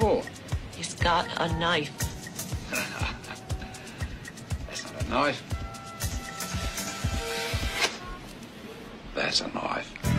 Oh. He's got a knife. That's not a knife. That's a knife.